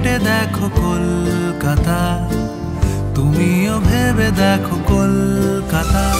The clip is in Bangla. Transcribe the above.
হেঁটে দেখো কলকাতা। তুমিও ভেবে দেখো কলকাতা।